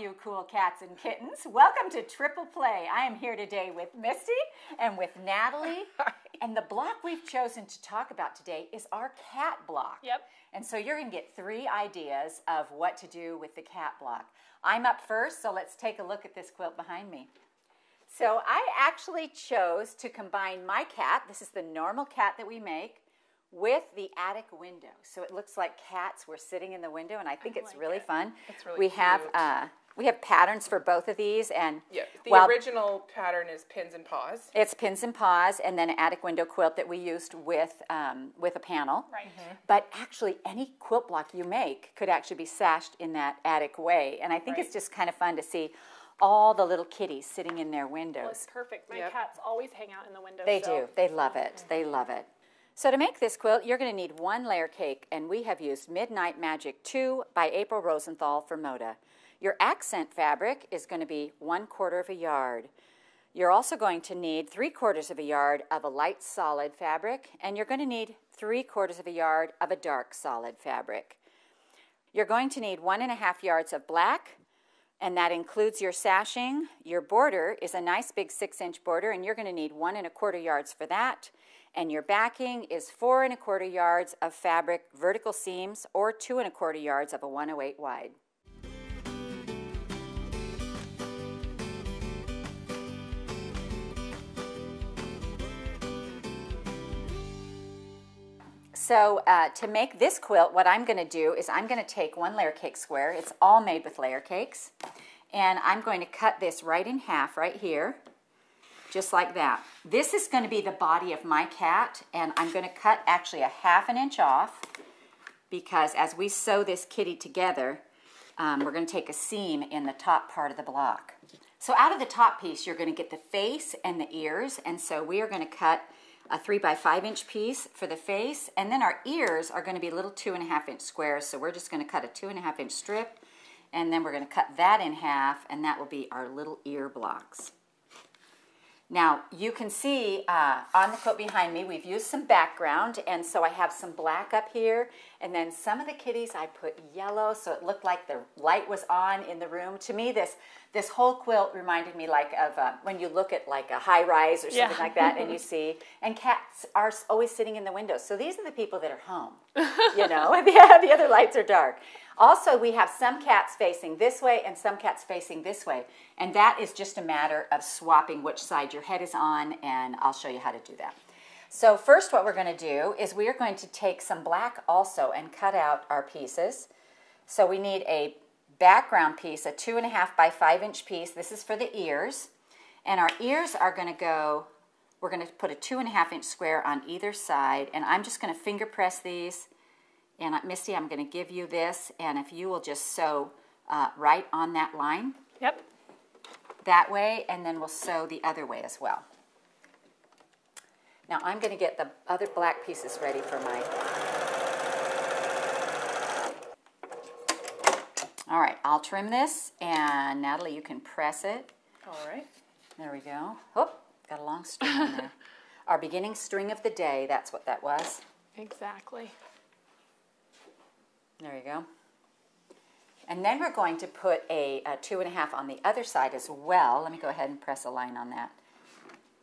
you cool cats and kittens. Welcome to Triple Play. I am here today with Misty and with Natalie. and the block we've chosen to talk about today is our cat block. Yep. And so you're going to get three ideas of what to do with the cat block. I'm up first, so let's take a look at this quilt behind me. So I actually chose to combine my cat, this is the normal cat that we make, with the attic window. So it looks like cats were sitting in the window, and I think I it's like really it. fun. It's really we have cute. uh, we have patterns for both of these, and Yeah, the well, original pattern is pins and paws. it's pins and paws, and then an attic window quilt that we used with um, with a panel. Right. But actually, any quilt block you make could actually be sashed in that attic way, and I think it's just kind of fun to see all the little kitties sitting in their Well, windows. it's perfect. My Yep. cats always hang out in the window. They so- do. They love it. They love it. So to make this quilt, you're going to need one layer cake, and we have used Midnight Magic 2 by April Rosenthal for Moda. Your accent fabric is going to be one quarter of a yard. You're also going to need three quarters of a yard of a light solid fabric, and you're going to need three quarters of a yard of a dark solid fabric. You're going to need one and a half yards of black, and that includes your sashing. Your border is a nice big six inch border, and you're going to need one and a quarter yards for that. And your backing is four and a quarter yards of fabric vertical seams or two and a quarter yards of a 108 wide. So uh, to make this quilt, what I'm going to do is I'm going to take one layer cake square. It's all made with layer cakes. And I'm going to cut this right in half right here, just like that. This is going to be the body of my cat, and I'm going to cut actually a half an inch off because as we sew this kitty together, um, we're going to take a seam in the top part of the block. So out of the top piece, you're going to get the face and the ears, and so we are going to cut a three by five inch piece for the face, and then our ears are going to be little two and a half inch squares. So we're just going to cut a two and a half inch strip, and then we're going to cut that in half, and that will be our little ear blocks. Now, you can see uh, on the quilt behind me, we've used some background, and so I have some black up here, and then some of the kitties I put yellow, so it looked like the light was on in the room. To me, this this whole quilt reminded me like of uh, when you look at like a high rise or something Yeah. like that, and you see, and cats are always sitting in the windows. So these are the people that are home, you know, and the, the other lights are dark. Also, we have some cats facing this way and some cats facing this way. And that is just a matter of swapping which side your head is on, and I'll show you how to do that. So first what we're going to do is we are going to take some black also and cut out our pieces. So we need a background piece, a two and a half by five inch piece. This is for the ears. And our ears are going to go, we're going to put a two and a half inch square on either side. And I'm just going to finger press these. And uh, Misty, I'm going to give you this. And if you will just sew uh, right on that line Yep. that way, and then we'll sew the other way as well. Now I'm going to get the other black pieces ready for my. All right, I'll trim this, and Natalie, you can press it. All right. There we go. Oh, got a long string in there. Our beginning string of the day, that's what that was. Exactly. There you go. And then we're going to put a, a two and a half on the other side as well. Let me go ahead and press a line on that.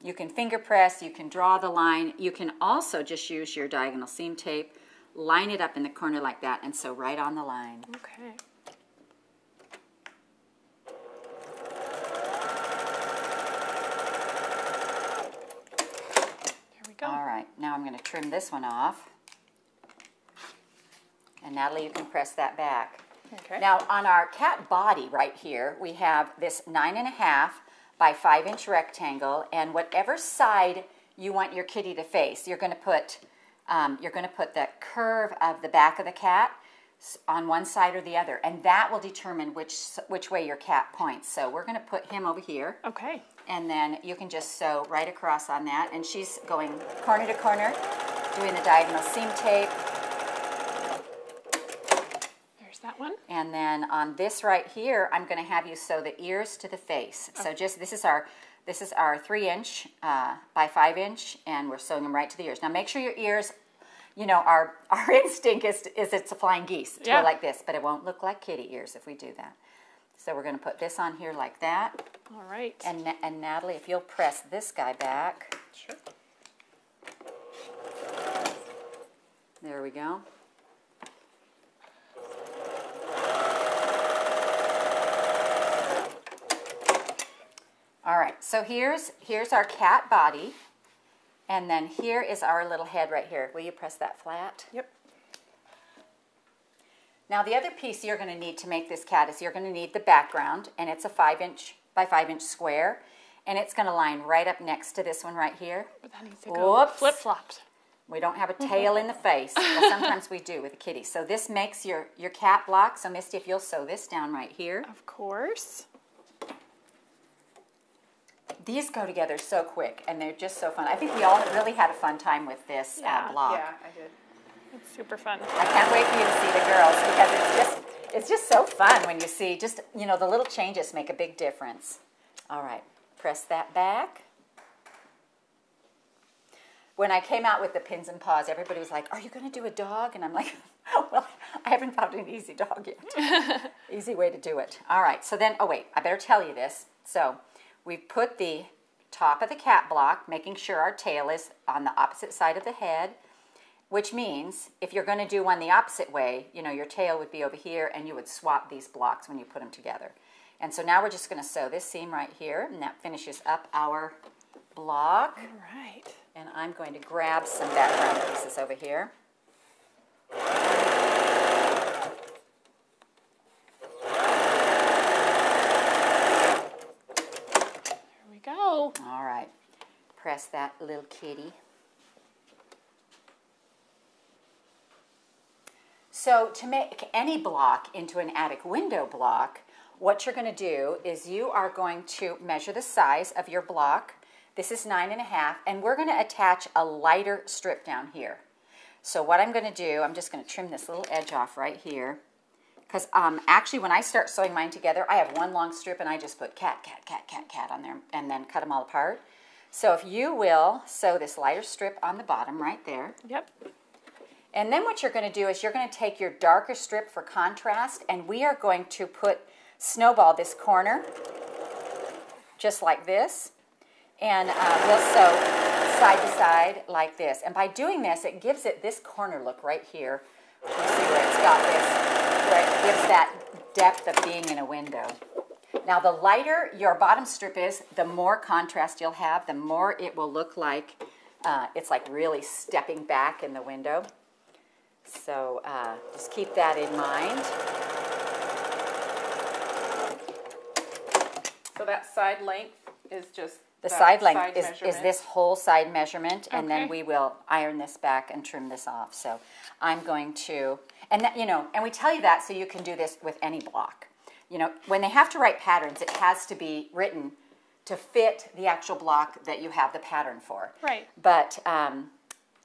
You can finger press, you can draw the line. You can also just use your diagonal seam tape, line it up in the corner like that, and sew right on the line. Okay. There we go. All right, now I'm going to trim this one off. And Natalie, you can press that back. Okay. Now on our cat body right here, we have this nine and a half by five inch rectangle, and whatever side you want your kitty to face, you're going to put um, you're going to put the curve of the back of the cat on one side or the other, and that will determine which which way your cat points. So we're going to put him over here, Okay. and then you can just sew right across on that, and she's going corner to corner, doing the diagonal seam tape. That one. And then on this right here, I'm going to have you sew the ears to the face. So just this is our this is our three inch uh, by five inch, and we're sewing them right to the ears. Now make sure your ears, you know, our our instinct is is it's a flying geese to Yeah. go like this, but it won't look like kitty ears if we do that. So we're going to put this on here like that. All right. And, and Natalie, if you'll press this guy back. Sure. There we go. All right, so here's, here's our cat body. And then here is our little head right here. Will you press that flat? Yep. Now the other piece you're going to need to make this cat is you're going to need the background, and it's a five inch by five inch square, and it's going to line right up next to this one right here. But that needs to go Whoops. flip flopped. We don't have a tail in the face, but sometimes we do with a kitty. So this makes your, your cat block. So Misty, if you'll sew this down right here. Of course. These go together so quick, and they're just so fun. I think we all really had a fun time with this Yeah. uh, block. Yeah, I did. It's super fun. I can't wait for you to see the girls because it's just it's just so fun when you see just you know the little changes make a big difference. All right, press that back. When I came out with the pins and paws, everybody was like, "Are you going to do a dog?" And I'm like, "Well, I haven't found an easy dog yet. easy way to do it." All right, so then oh wait, I better tell you this. So we've put the top of the cat block, making sure our tail is on the opposite side of the head which means if you're going to do one the opposite way, you know, your tail would be over here and you would swap these blocks when you put them together. And so now we're just going to sew this seam right here and that finishes up our block. All right. And I'm going to grab some background pieces over here. Here we go. All right, that little kitty. So to make any block into an attic window block, what you're going to do is you are going to measure the size of your block. This is nine and a half, and we're going to attach a lighter strip down here. So what I'm going to do, I'm just going to trim this little edge off right here. Because um, actually, when I start sewing mine together, I have one long strip and I just put cat, cat, cat, cat, cat on there and then cut them all apart. So if you will sew this lighter strip on the bottom right there. Yep. And then what you're going to do is you're going to take your darker strip for contrast and we are going to put snowball this corner just like this. And uh, we'll sew side to side like this. And by doing this, it gives it this corner look right here. You see where it's got this, where it gives that depth of being in a window. Now, the lighter your bottom strip is, the more contrast you'll have, the more it will look like uh, it's like really stepping back in the window. So uh, just keep that in mind. So that side length is just The side length is, is this whole side measurement, and then we will iron this back and trim this off. So I'm going to, and that, you know, and we tell you that so you can do this with any block. You know, when they have to write patterns, it has to be written to fit the actual block that you have the pattern for. Right. But um,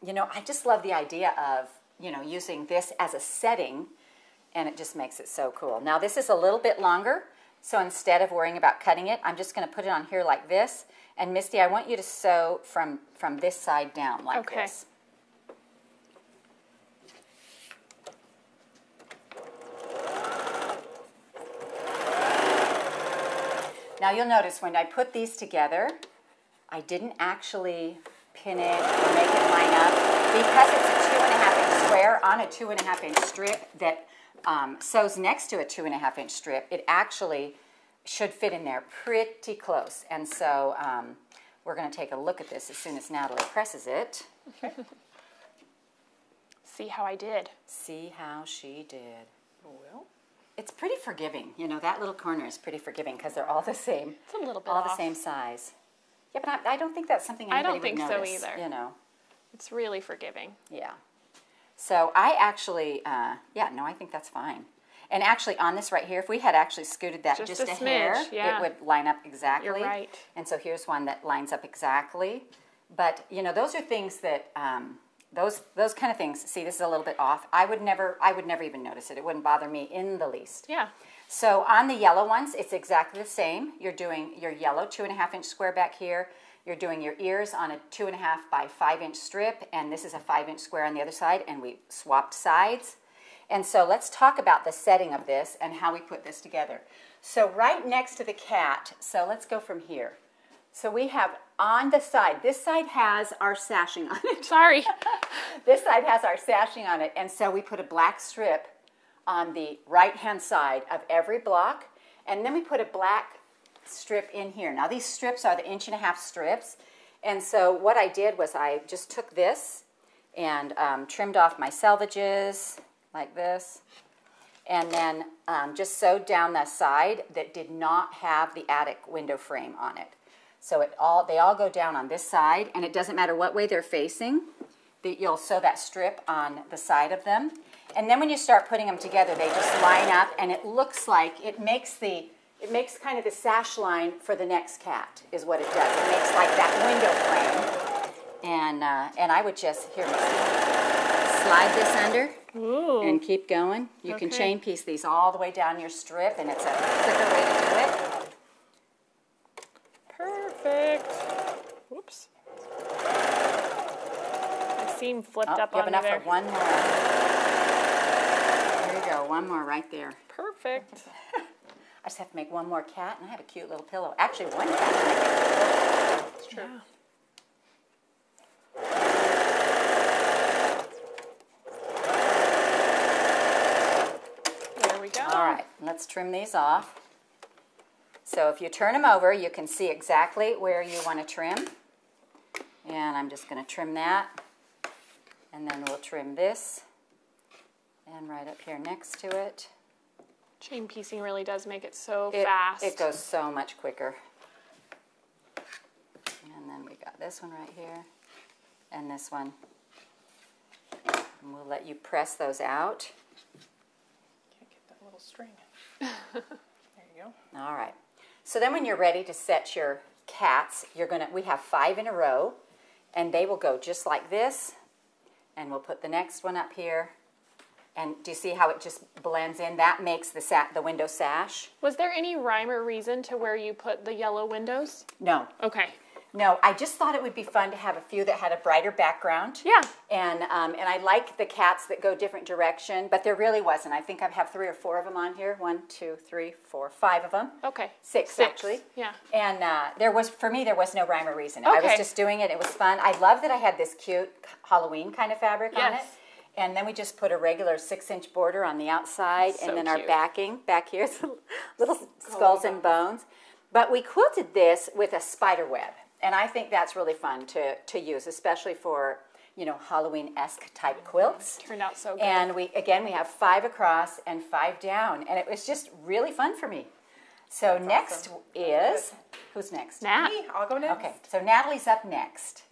you know, I just love the idea of you know using this as a setting, and it just makes it so cool. Now this is a little bit longer, so instead of worrying about cutting it, I'm just going to put it on here like this. And Misty, I want you to sew from from this side down like Okay. this. Now you'll notice when I put these together, I didn't actually pin it or make it line up because it's a two and a half inch square on a two and a half inch strip that um, sews next to a two and a half inch strip. It actually should fit in there pretty close. And so um, we're going to take a look at this as soon as Natalie presses it. See how I did. See how she did. Well, It's pretty forgiving. You know, that little corner is pretty forgiving because they're all the same. It's a little bit all off. the same size. Yeah, but I, I don't think that's something I don't think would so either. You know, It's really forgiving. yeah. So I actually, uh, yeah, no, I think that's fine. And actually, on this right here, if we had actually scooted that just, Just a a, hair, yeah. it would line up exactly. You're right. And so here's one that lines up exactly. But you know, those are things that um, those those kind of things. See, this is a little bit off. I would never, I would never even notice it. It wouldn't bother me in the least. Yeah. So on the yellow ones, it's exactly the same. You're doing your yellow two and a half inch square back here. You're doing your ears on a two and a half by five inch strip, and this is a five inch square on the other side, and we swapped sides. And so let's talk about the setting of this and how we put this together. So right next to the cat, so let's go from here. So we have on the side, this side has our sashing on it. Sorry. This side has our sashing on it, and so we put a black strip on the right-hand side of every block, and then we put a black strip in here. Now these strips are the inch and a half strips, and so what I did was I just took this and um, trimmed off my selvages like this, and then um, just sewed down the side that did not have the attic window frame on it. So it all they all go down on this side, and it doesn't matter what way they're facing. That you'll sew that strip on the side of them, and then when you start putting them together, they just line up, and it looks like it makes the it makes kind of the sash line for the next cat is what it does. It makes like that window frame, and uh, and I would just here slide this under Ooh. and keep going. You can chain piece these all the way down your strip, and it's a quicker way to do it. Perfect. Whoops. My seam flipped Oh, up you on me enough there. for one more. There you go, one more right there. Perfect. I just have to make one more cat, and I have a cute little pillow. Actually, one cat. It's true. Yeah. There we go. All right, let's trim these off. So if you turn them over, you can see exactly where you want to trim. And I'm just going to trim that. And then we'll trim this. And right up here next to it. Chain piecing really does make it so It, fast. it goes so much quicker. And then we got this one right here. And this one. And we'll let you press those out. Can't get that little string. there you go. All right. So then when you're ready to set your cats, you're going to we have 5 in a row and they will go just like this. And we'll put the next one up here. And do you see how it just blends in? That makes the sa- the window sash. Was there any rhyme or reason to where you put the yellow windows? No. Okay. No, I just thought it would be fun to have a few that had a brighter background. Yeah. And um, and I like the cats that go different direction, but there really wasn't. I think I have three or four of them on here. One, two, three, four, five of them. Okay. Six, actually. Yeah. And uh, there was, for me, there was no rhyme or reason. Okay. I was just doing it. It was fun. I love that I had this cute Halloween kind of fabric on it. And then we just put a regular six-inch border on the outside, So and then our backing back here, is little skulls and bones. But we quilted this with a spider web, and I think that's really fun to to use, especially for you know Halloween-esque type quilts. Turned out so good. And we again we have five across and five down, and it was just really fun for me. So next awesome. is who's next? Nat. Me, I'll go next. Okay, so Natalie's up next.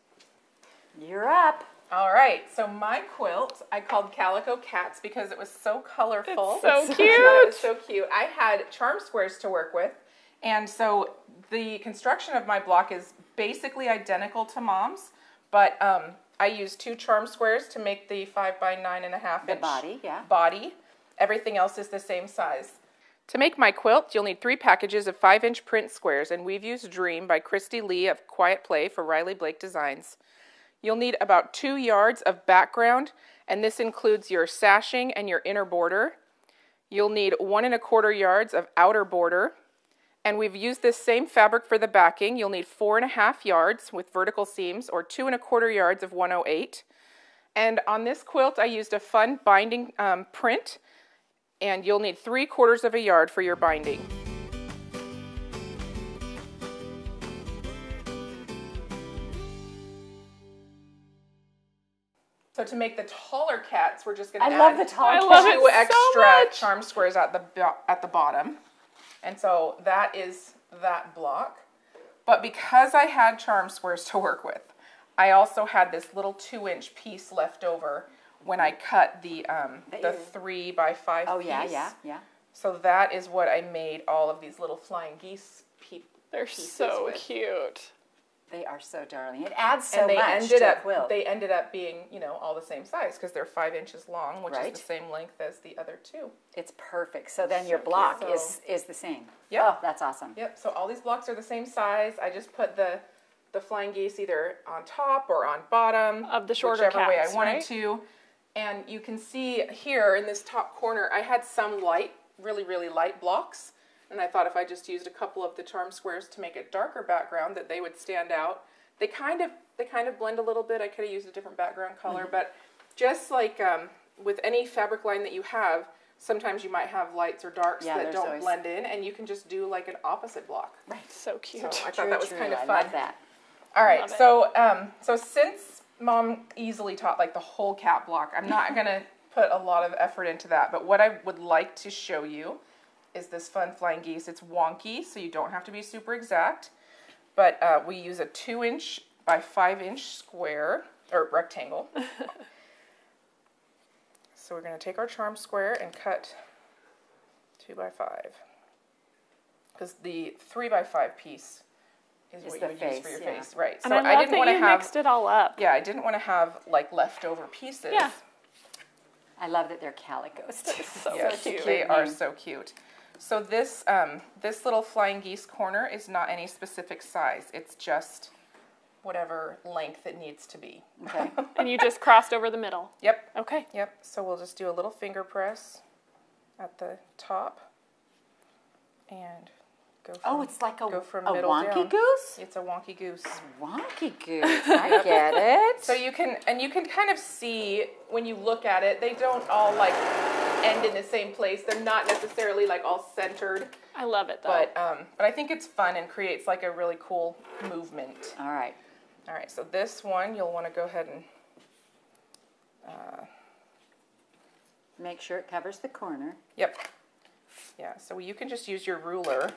You're up. All right, so my quilt I called Calico Cats because it was so colorful. It's so I thought It cute. was so cute. I had charm squares to work with, and so the construction of my block is basically identical to mom's, but um, I used two charm squares to make the five by nine and a half The inch body, yeah. body. Everything else is the same size. To make my quilt, you'll need three packages of 5 inch print squares, and we've used Dream by Kristy Lea of Quiet Play for Riley Blake Designs. You'll need about two yards of background, and this includes your sashing and your inner border. You'll need one and a quarter yards of outer border, and we've used this same fabric for the backing. You'll need four and a half yards with vertical seams, or two and a quarter yards of 108. And on this quilt, I used a fun binding um, print, and you'll need three quarters of a yard for your binding. So to make the taller cats, we're just going to I add love the tall I love it two so extra much. charm squares at the at the bottom, and so that is that block. But because I had charm squares to work with, I also had this little two-inch piece left over when I cut the um, the three by five. Oh yeah, yeah, yeah. So that is what I made all of these little flying geese pe- They're pieces so with. cute. They are so darling. It adds so and they much ended to a up quilt. they ended up being you know all the same size because they're five inches long, which Right. is the same length as the other two. it's perfect. So then your So block cute. is is the same. Yep. Oh, that's awesome. Yep. So all these blocks are the same size. I just put the the flying geese either on top or on bottom Of the shorter whichever way I wanted right? to. And you can see here in this top corner, I had some light, really really light blocks And I thought if I just used a couple of the charm squares to make a darker background, that they would stand out. They kind of they kind of blend a little bit. I could have used a different background color, Mm-hmm. but just like um, with any fabric line that you have, sometimes you might have lights or darks Yeah, that don't always- blend in, and you can just do like an opposite block. Right. So cute. So I thought True, that was true. kind of I fun. love that. All right, Love so um, so since mom easily taught like the whole cat block, I'm not gonna put a lot of effort into that. But what I would like to show you is this fun flying geese. It's wonky, so you don't have to be super exact. But uh, we use a two inch by five inch square or rectangle. so we're gonna take our charm square and cut two by five. Because the three by five piece is, Is what the you would use for your yeah. face, right? and so I love didn't want to have mixed it all up. yeah, I didn't want to have like leftover pieces. Yeah. I love that they're calicos. So Yes, cute. they are so cute. So this um, this little flying geese corner is not any specific size. It's just whatever length it needs to be. Okay. And you just crossed over the middle. Yep, Okay. yep. So we'll just do a little finger press at the top and go. From, Oh, it's like a, Go from a middle wonky down. goose? it's a wonky goose. Wonky goose. I get it. So you can and you can kind of see when you look at it, they don't all like end in the same place. They're not necessarily like all centered, I love it though. but um, but I think it's fun and creates like a really cool movement. All right. All right, so this one you'll want to go ahead and Make sure it covers the corner. yep, yeah. So you can just use your ruler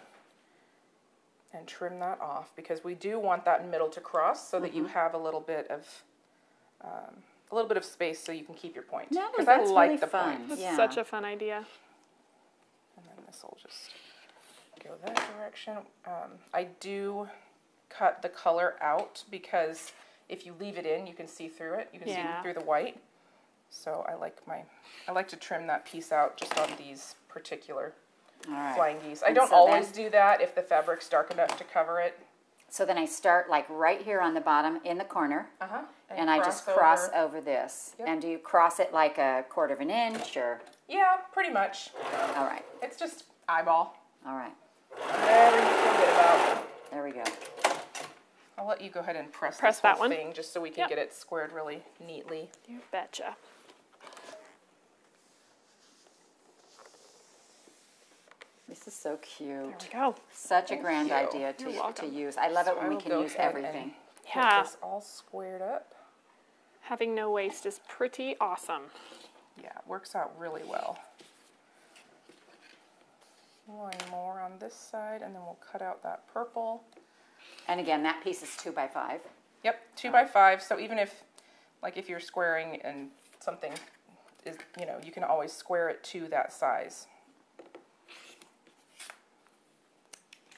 and trim that off because we do want that middle to cross so that you have a little bit of um, a little bit of space so you can keep your point. No, 'Cause that's I like really the fun. point. That's yeah. such a fun idea. And then this will just go that direction. Um, I do cut the color out because if you leave it in, you can see through it. You can Yeah. see through the white. So I like my, I like to trim that piece out just on these particular All right. flying geese. I don't so always then- do that if the fabric's dark enough to cover it. So then I start like right here on the bottom in the corner. Uh huh. And, I just cross over this. Yep. And do you cross it like a quarter of an inch or? Yeah, pretty much. All right. It's just eyeball. All right. Whatever you feel good about. There we go. I'll let you go ahead and press, Press this that one? thing just so we can Yep. get it squared really neatly. You betcha. This is so cute. There we go. Such a grand you. idea to, to use. I love So it when we can use ahead and everything. Yeah. Get this all squared up. Having no waste is pretty awesome. Yeah, it works out really well. One more on this side, and then we'll cut out that purple. And again, that piece is two by five. Yep, two oh. by five. So even if, like, if you're squaring and something is, you know, you can always square it to that size.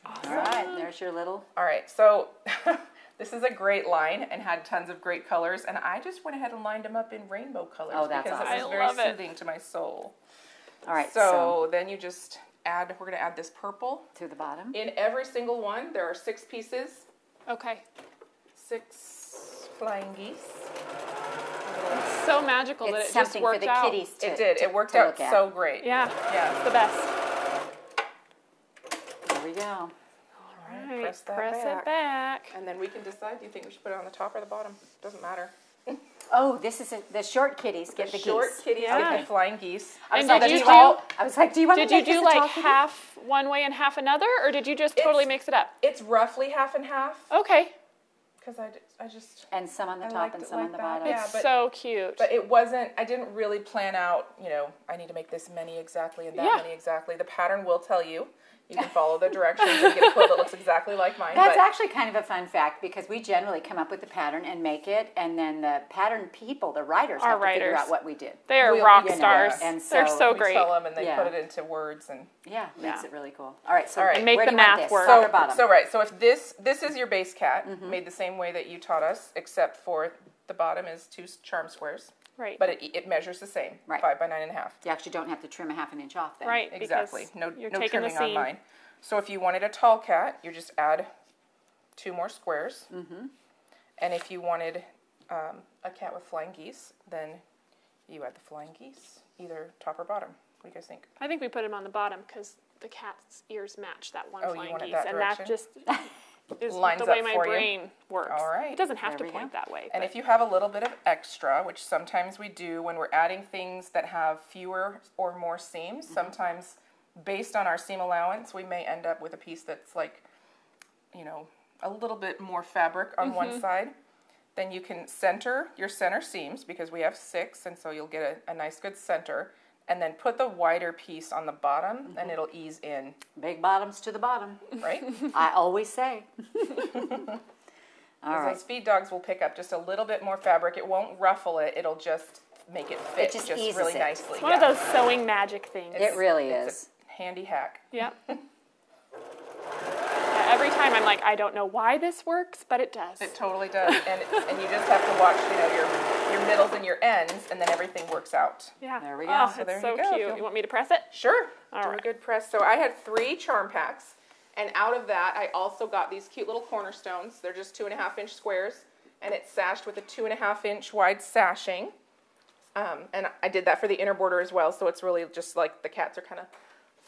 All right, there's your little. All right, so this is a great line and had tons of great colors, and I just went ahead and lined them up in rainbow colors Oh, that's because awesome. it was I very love it. soothing to my soul. All right, So, so, then you just add, we're gonna add this purple. to the bottom. In every single one, there are six pieces, Okay. six flying geese. It's so magical that It's it just something for worked the out. kitties to It did. to- It worked out so great. Yeah. Yeah. The best. There we go. All Right, right, press that press back. it back. And then we can decide. Do you think we should put it on the top or the bottom? Doesn't matter. Oh, this is a, the short kitties get the, short geese. kitties Yeah. get the flying geese. I was And like, did do you you do- I was like, do you want Did to you make this do like tall kitty? half one way and half another, or did you just totally It's- mix it up? It's roughly half and half Okay. because I, d- I just And some on the I top and some like on the that. bottom. Yeah, It's but- so cute. But it wasn't, I didn't really plan out, you know, I need to make this many exactly and that Yeah. many exactly. The pattern will tell you. You can follow the directions and get a quilt that looks exactly like mine. That's but actually kind of a fun fact because we generally come up with the pattern and make it, and then the pattern people, the writers, Our have to figure out what we did. they are we'll- rock you know, stars. and They're so so we great. tell them and they Yeah. put it into words and Yeah, makes Yeah. it really cool. All right, so All right. And make where the do you math work. So, or so right. So if this this is your base cat, Mm-hmm. made the same way that you taught us, except for the bottom is two charm squares, Right. but it, it measures the same, Right. five by nine and a half. you actually don't have to trim a half an inch off then. right. Exactly. No, You're no taking the trimming on mine. So if you wanted a tall cat, you just add two more squares. Mm-hmm. And if you wanted um, a cat with flying geese, then you add the flying geese, either top or bottom. What do you guys think? I think we put him on the bottom because the cat's ears match that one Oh, flying want geese, that and direction? that just is Lines the way up my for you? brain works. All right. It doesn't have There to point go. that way. And but- if you have a little bit of extra, which sometimes we do when we're adding things that have fewer or more seams, mm-hmm. sometimes based on our seam allowance, we may end up with a piece that's like, you know, a little bit more fabric on one mm-hmm. side. Then you can center your center seams because we have six, and so you'll get a, a nice good center. And then put the wider piece on the bottom, and mm-hmm. it'll ease in, Big bottoms to the bottom. right? I always say. All right. Those feed dogs will pick up just a little bit more fabric. It won't ruffle it. It'll just make it fit just just, eases really it. nicely. it's one of those sewing magic things. It really it's is. a handy hack. Yep. Yeah, every time I'm like, I don't know why this works, but it does. It totally does, and and you just have to watch, you know, your your middles and your ends, and then everything works out. yeah. There we go. Oh, So it's there so you go. cute. You want me to press it? Sure. All Do right. a good press. So I had three charm packs, and out of that, I also got these cute little cornerstones. They're just two and a half inch squares, and it's sashed with a two and a half inch wide sashing. Um, and I did that for the inner border as well, so it's really just like the cats are kind of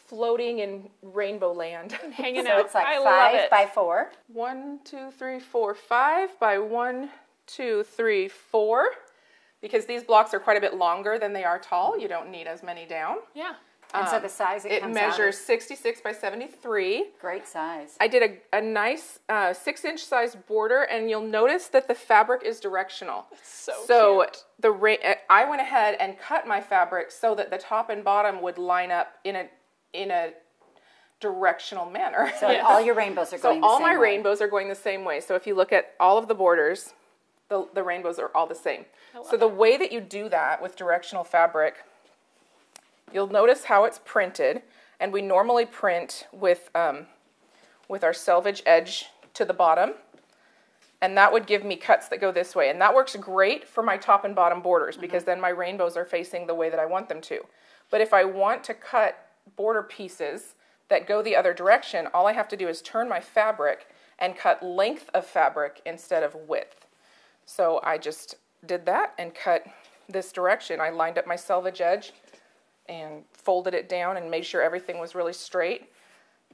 floating in rainbow land. Hanging So out. it's like I love five it. by four. one, two, three, four, five by one, two, three, four. Because these blocks are quite a bit longer than they are tall, you don't need as many down. yeah. And so the size it, It comes measures out 66 by 73. great size. I did a, a nice uh, six inch size border, and you'll notice that the fabric is directional. So, So cute. the ra- I went ahead and cut my fabric so that the top and bottom would line up in a in a directional manner. So Yes. all your rainbows are So going the all my way. rainbows are going the same way. So if you look at all of the borders, the, the rainbows are all the same. So the way that you do that with directional fabric, you'll notice how it's printed, and we normally print with um, with our selvage edge to the bottom, and that would give me cuts that go this way, and that works great for my top and bottom borders because then my rainbows are facing the way that I want them to. But if I want to cut border pieces that go the other direction, all I have to do is turn my fabric and cut length of fabric instead of width. So I just did that and cut this direction. I lined up my selvage edge and folded it down and made sure everything was really straight.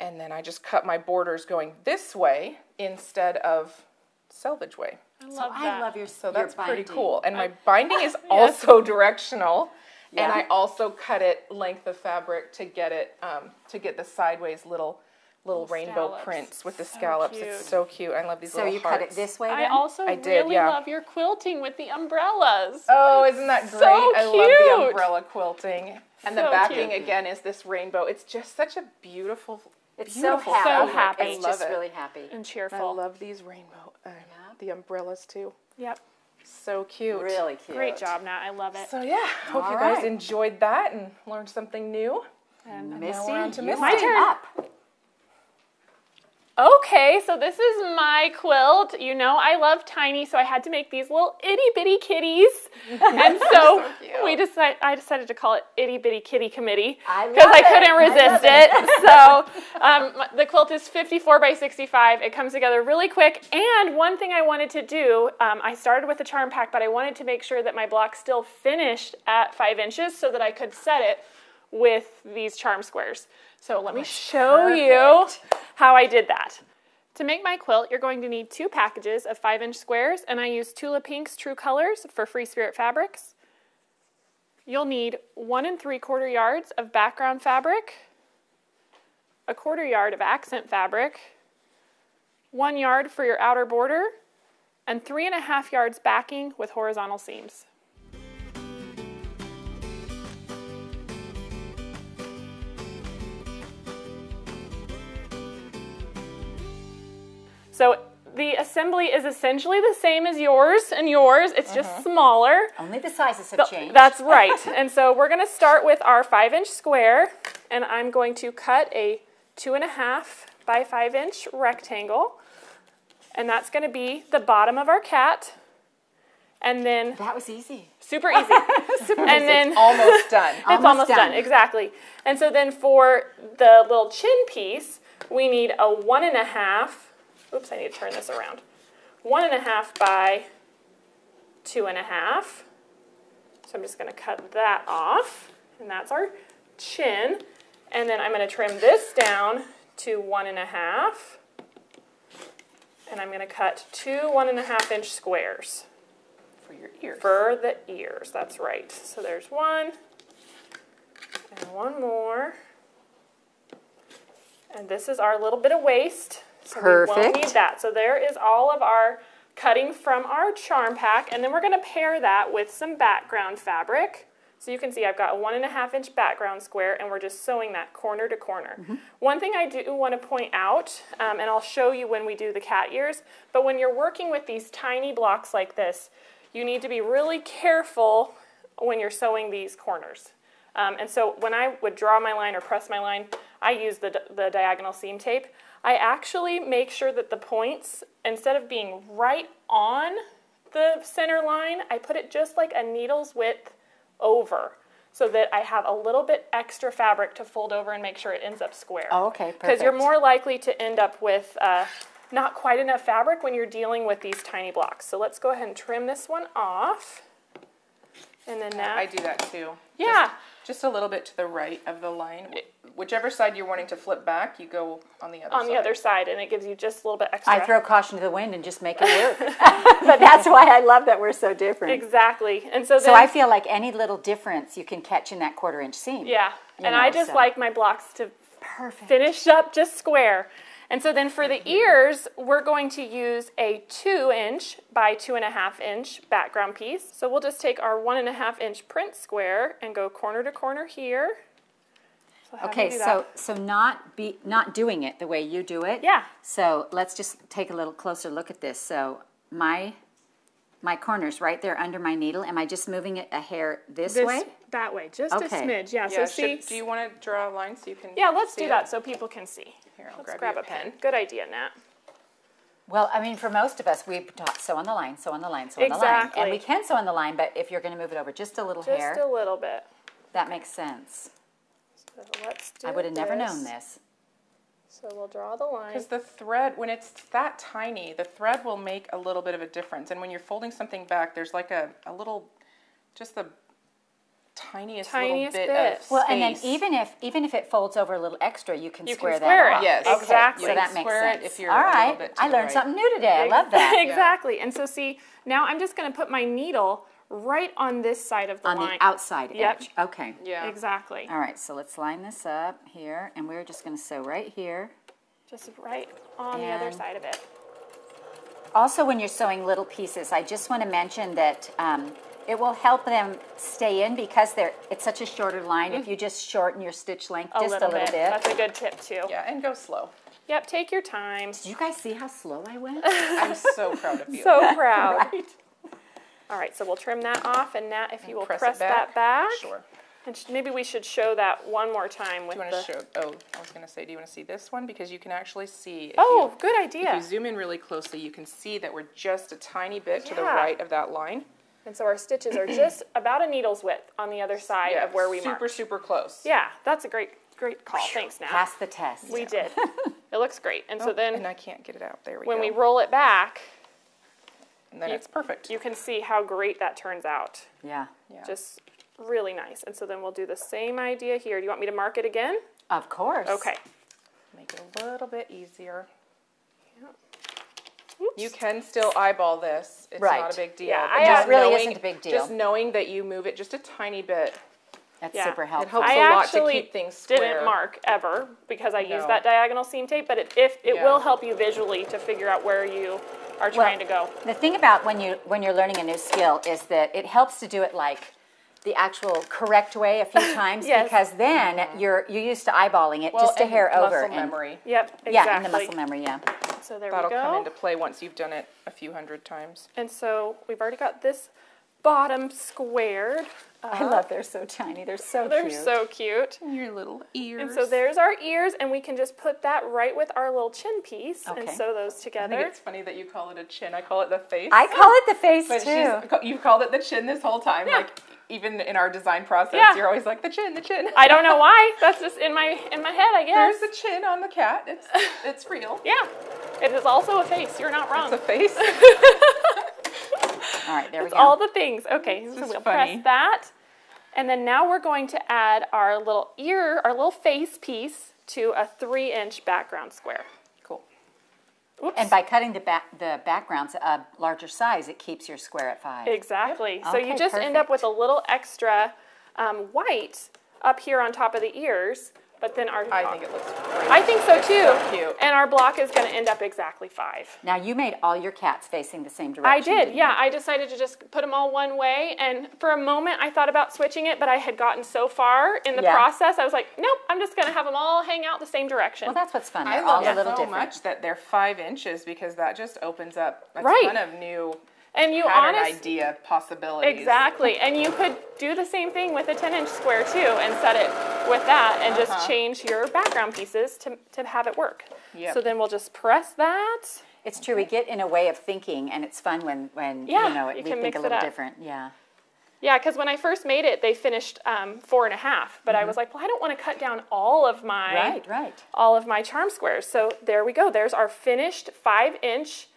And then I just cut my borders going this way instead of selvage way. I So love I love your So your that's pretty cool. And my binding is also directional. And I also cut it length of fabric to get it um, to get the sideways little little rainbow scallops. prints with the So scallops. cute. It's so cute. I love these So little you hearts. cut it this way I also I did, really yeah. love your quilting with the umbrellas. Oh, isn't that great? So I love the umbrella quilting. And the backing cute. again is this rainbow. It's just such a beautiful It's so beautiful happy. So happy. I It's just it. really happy. and cheerful. I love these rainbow uh, the umbrellas too. Yep. So cute. Really cute. Great job, Nat. I love it. So yeah, hope All you guys right. enjoyed that and learned something new. And Misty, we're on to you Misty. My turn. up. Okay, so this is my quilt. You know, I love tiny, so I had to make these little itty bitty kitties. and so, So we decided I decided to call it Itty Bitty Kitty Committee because love I couldn't resist love it. so, um, the quilt is 54 by 65. It comes together really quick. And one thing I wanted to do, um, I started with a charm pack, but I wanted to make sure that my block still finished at five inches so that I could set it with these charm squares. So let me show you how I did that. To make my quilt, you're going to need two packages of 5 inch squares, and I use Tula Pink's True Colors for Free Spirit Fabrics. You'll need one and three quarter yards of background fabric, a quarter yard of accent fabric, one yard for your outer border, and three and a half yards backing with horizontal seams. So the assembly is essentially the same as yours and yours. It's just mm-hmm. smaller. Only the sizes have changed. That's right. and so we're going to start with our five inch square, and I'm going to cut a two and a half by five inch rectangle, and that's going to be the bottom of our cat. And then that was easy. super easy. super and then Almost done. it's Almost almost done. done. exactly. And so then for the little chin piece, we need a one and a half. Oops, I need to turn this around. One and a half by two and a half. So I'm just going to cut that off, and that's our chin. And then I'm going to trim this down to one and a half. And I'm going to cut two one and a half inch squares For your ears. for the ears. That's right. So there's one and one more. And this is our little bit of waste. So we won't Perfect. need that. So there is all of our cutting from our charm pack. And then we're going to pair that with some background fabric. So you can see I've got a one and a half inch background square and we're just sewing that corner to corner. One thing I do want to point out, um, and I'll show you when we do the cat ears, but when you're working with these tiny blocks like this, you need to be really careful when you're sewing these corners. Um, and so when I would draw my line or press my line, I use the, the diagonal seam tape. I actually make sure that the points, instead of being right on the center line, I put it just like a needle's width over so that I have a little bit extra fabric to fold over and make sure it ends up square. Oh, okay, Because you're more likely to end up with uh, not quite enough fabric when you're dealing with these tiny blocks. So let's go ahead and trim this one off. And then that. I do that too. Yeah. Just, just a little bit to the right of the line. Whichever side you're wanting to flip back, you go on the other on side. the other side, and it gives you just a little bit extra. I throw caution to the wind and just make it work. but that's why I love that we're so different. Exactly. And so then, So I feel like any little difference you can catch in that quarter inch seam. yeah. you And I just so. like my blocks to Perfect. finish up just square. And so then for the ears, we're going to use a two inch by two and a half inch background piece. So we'll just take our one and a half inch print square and go corner to corner here. So Okay, so so not be not doing it the way you do it. Yeah. So let's just take a little closer look at this. So my my corner's right there under my needle. Am I just moving it a hair this, this way? that way, just Okay. a smidge. Yeah. Yeah, so see. do you want to draw a line so you can yeah, let's see do it? that so people can see. Here, I'll let's grab grab, a a pen. pen. Good idea, Nat. Well, I mean, for most of us, we taught sew on the line, sew on the line, sew on the line, and we can sew on the line. But if you're going to move it over just a little Just hair, a little bit. that makes sense. So let's do I would have never known this. So we'll draw the line. Because the thread, when it's that tiny, the thread will make a little bit of a difference. And when you're folding something back, there's like a, a little, just the tiniest, Tiniest little bit, bit. of Well, and then space. even if even if it folds over a little extra, you can You can square square that it. off. Yes. Okay, Exactly. So that makes Square it sense. if you're All a little right, bit to I the learned right. something new today. I love that. exactly. And so see, now I'm just going to put my needle right on this side of the On line. the outside Yep. edge. Okay. yeah. Exactly. All right, so let's line this up here, and we're just going to sew right here. Just right on the other And- side of it. Also, when you're sewing little pieces, I just want to mention that um, it will help them stay in because they're it's such a shorter line. If mm. you just shorten your stitch length A just little, a little bit. bit. That's a good tip too. Yeah, and go slow. Yep. Take your time. Did you guys see how slow I went? I'm so proud of you. So proud. right. All right. So we'll trim that off, and Nat, if you will press press, back. that back. Sure. And maybe we should show that one more time with Do you the. want to show? Oh, I was going to say, do you want to see this one? Because you can actually see. If oh, you, good idea. If you zoom in really closely, you can see that we're just a tiny bit to the right of that line. And so our stitches are just about a needle's width on the other side Yeah, of where we super, marked. super super close. Yeah, that's a great, great call. Thanks, Nat. Pass the test. We did. It looks great. And so Oh, then and I can't get it out. There we when go. When we roll it back, and then it's perfect. you can see how great that turns out. Yeah. yeah. Just really nice. And so then we'll do the same idea here. Do you want me to mark it again? Of course. Okay. make it a little bit easier. Oops. You can still eyeball this. It's Right. not a big deal. Yeah, but I, just really knowing- isn't a big deal. Just knowing that you move it just a tiny bit. That's Yeah. super It helpful. helps I a lot to actually keep things square. didn't mark ever because I used No. that diagonal seam tape, but it, if it Yeah. will help you visually to figure out where you are trying to go. The thing about when you when you're learning a new skill is that it helps to do it like the actual correct way a few times Yes. because then mm-hmm. you're you're used to eyeballing it Well, just a hair over. muscle and- memory. Yep, exactly. Yeah, and the muscle memory. Yeah. So there That'll we go. come into play once you've done it a few hundred times. And so we've already got this bottom squared. I love they're so tiny. They're so They're cute. so cute. Your little ears. And so there's our ears, and we can just put that right with our little chin piece and sew those together. I think together. it's funny that you call it a chin. I call it the face. I call it the face but too. she's, you've called it the chin this whole time. Yeah. Like even in our design process, Yeah. you're always like the chin, the chin. I don't know why. That's just in my in my head, I guess. There's the chin on the cat. It's it's real. yeah, it is also a face. You're not wrong. It's a face. All right, there we It's go. all the things. Okay, so is we'll funny. press that. And then now we're going to add our little ear, our little face piece to a three inch background square. Cool. Oops. And by cutting the back the backgrounds a larger size, it keeps your square at five. Exactly. So you Okay, just end up with a little extra um, white up here on top of the ears, but then our I think it looks great. I think so too. so cute. And our block is going to end up exactly five. Now you made all your cats facing the same direction. I didn't yeah. you? I decided to just put them all one way, and for a moment I thought about switching it, but I had gotten so far in the Yeah. process, I was like, nope, I'm just going to have them all hang out the same direction. Well, that's what's fun. I They're all love a little so different. much that they're five inches because that just opens up a Right. ton of new and you pattern honestly, idea possibilities. exactly, and you could do the same thing with a 10 inch square too, and set it with that, and just change your background pieces to to have it work. Yep. So then we'll just press that. It's true. We get in a way of thinking, and it's fun when when Yeah, you know you we can think mix a it little up. different. Yeah. Yeah, because when I first made it, they finished um, four and a half, but I was like, well, I don't want to cut down all of my Mm-hmm. Right. Right. all of my charm squares. So there we go. There's our finished five inch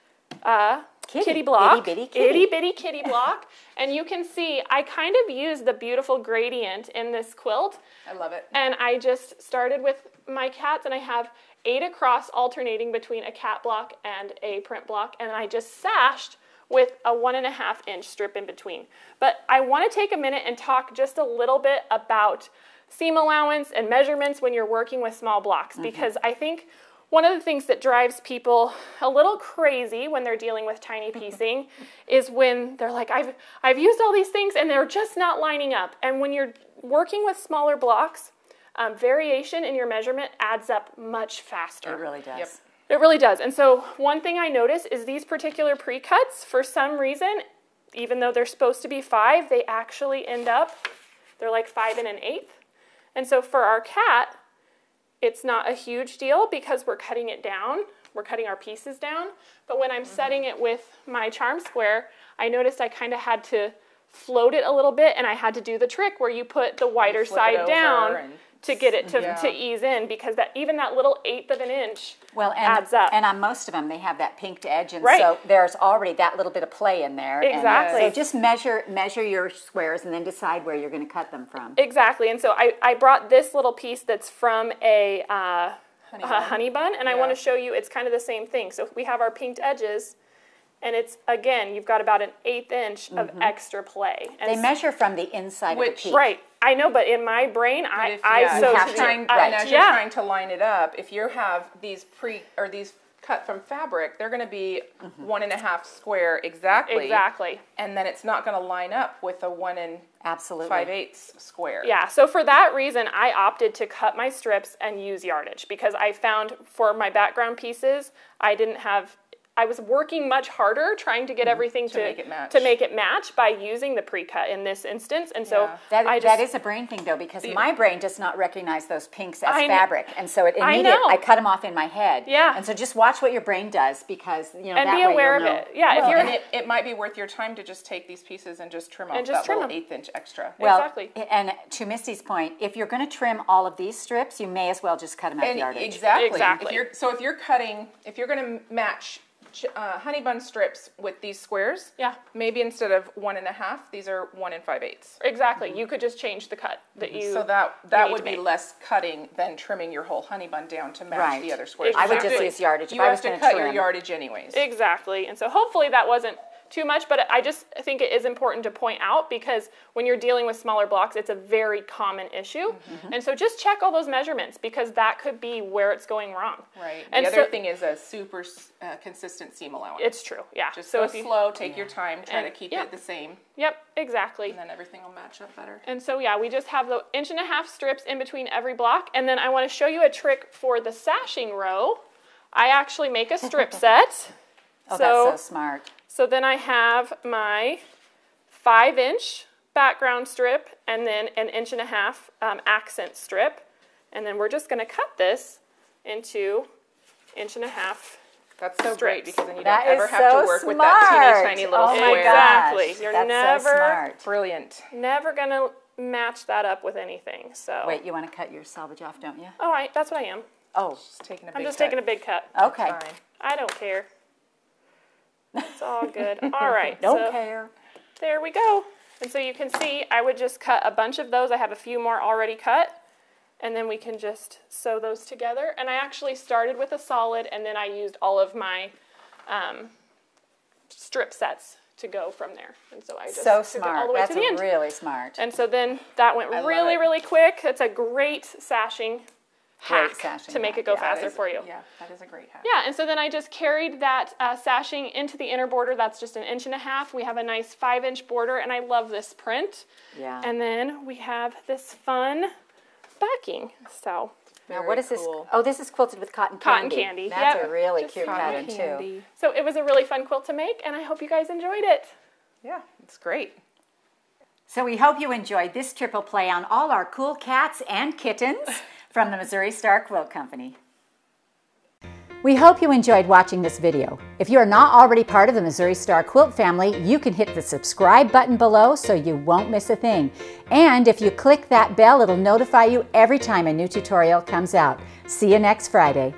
uh, Kitty. kitty, block. Itty bitty kitty. Itty bitty kitty block. And you can see I kind of used the beautiful gradient in this quilt. I love it. And I just started with my cats, and I have eight across alternating between a cat block and a print block. And I just sashed with a one and a half inch strip in between. But I want to take a minute and talk just a little bit about seam allowance and measurements when you're working with small blocks mm-hmm. because I think one of the things that drives people a little crazy when they're dealing with tiny piecing is when they're like I've I've used all these things and they're just not lining up. And when you're working with smaller blocks, um, variation in your measurement adds up much faster. It really does. Yep. It really does. And so, one thing I notice is these particular pre cuts, for some reason, even though they're supposed to be five, they actually end up, they're like five and an eighth. And so, for our cat, it's not a huge deal because we're cutting it down, we're cutting our pieces down. But when I'm mm-hmm. setting it with my charm square, I noticed I kind of had to float it a little bit and I had to do the trick where you put the wider side down to get it to, Yeah. to ease in because that even that little eighth of an inch Well, and, adds up. and on most of them, they have that pinked edge, and Right. so there's already that little bit of play in there. and Exactly. so just measure measure your squares, and then decide where you're going to cut them from. Exactly. And so I, I brought this little piece that's from a, uh, Honey a bun. honey bun, and I want to show you it's kind of the same thing. So we have our pinked edges, and it's, again, you've got about an eighth inch of extra play. And Mm-hmm. They measure from the inside Which- of the piece. Right. I know, but in my brain, I, If, I yeah, so have if to. you're trying, I- and as you're yeah. trying to line it up, if you have these pre or these cut from fabric, they're going to be one and a half square exactly. Exactly. And then it's not going to line up with a one and Absolutely. five eighths square. Yeah, so for that reason, I opted to cut my strips and use yardage because I found for my background pieces, I didn't have. I was working much harder trying to get mm-hmm. everything to, make it match. to make it match by using the pre-cut in this instance, and so Yeah. That, I just is a brain thing though, because my brain does not recognize those pinks as I fabric, and so it I I, cut them off in my head. Yeah. And so just watch what your brain does, because you know and that be way aware of know. it. Yeah, if you're and it, it might be worth your time to just take these pieces and just trim off just that trim little them. eighth inch extra. Well, Exactly. And to Misty's point, if you're going to trim all of these strips, you may as well just cut them at And the yardage. exactly. Exactly. If you're, so if you're cutting, if you're going to match ch- uh, honey bun strips with these squares, Yeah. maybe instead of one and a half, these are one and five eighths. exactly. You could just change the cut that you. So that that need would be make. less cutting than trimming your whole honey bun down to match Right. the other squares. I would just use yardage if You I have was to gonna cut your yardage anyways. Exactly. And so hopefully that wasn't too much, but I just think it is important to point out because when you're dealing with smaller blocks, it's a very common issue. Mm-hmm. And so just check all those measurements because that could be where it's going wrong. Right. And the other so- thing is a super uh, consistent seam allowance. It's true. Yeah. just so go if you, slow, take your time, try And- to keep yeah. it the same, Yep, exactly. and then everything will match up better. And so yeah, we just have the inch and a half strips in between every block. And then I want to show you a trick for the sashing row. I actually make a strip set. oh, so, that's so smart. So then I have my five inch background strip and then an inch and a half um, accent strip. And then we're just going to cut this into inch and a half. That's so great because then you That don't ever have so to work with that teeny tiny little oh square. My Exactly. gosh, You're that's never- so smart. Brilliant. Never going to match that up with anything. So, Wait, you want to cut your selvage off, don't you? Oh, all right, that's what I am. Oh, Just taking a I'm just cut. taking a big cut. okay. Fine. I don't care. It's all good. All right. Don't so care. there we go. And so you can see I would just cut a bunch of those. I have a few more already cut. And then we can just sew those together. And I actually started with a solid and then I used all of my um, strip sets to go from there. And so I just so took it all smart. the way That's to the end. really smart. And so then that went love really, really quick. It's a great sashing hack sashing to make hack, it go yeah. Faster is- for you. Yeah, that is a great hack. Yeah, and so then I just carried that uh, sashing into the inner border. That's just an inch and a half. We have a nice five inch border, and I love this print. Yeah. And then we have this fun backing. So now, Very what is this? Oh, this is quilted with cotton candy. Cotton candy. candy, That's yep. a really Just cute cotton pattern, too. So it was a really fun quilt to make, and I hope you guys enjoyed it. Yeah, it's great. So we hope you enjoyed this triple play on all our cool cats and kittens from the Missouri Star Quilt Company. We hope you enjoyed watching this video. If you are not already part of the Missouri Star Quilt family, you can hit the subscribe button below so you won't miss a thing. And if you click that bell, it'll notify you every time a new tutorial comes out. See you next Friday.